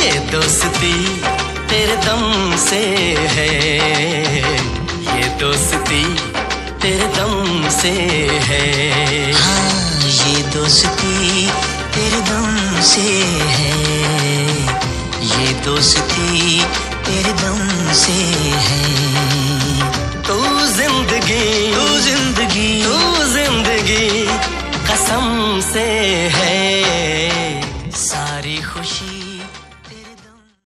ये दोस्ती तेरे दम से है। ये दोस्ती तेरे दम से है। हाँ ये दोस्ती तेरे दम से है। ये दोस्ती तेरे दम से है। तू ज़िंदगी तू ज़िंदगी तू ज़िंदगी कसम से है। सारी खुशी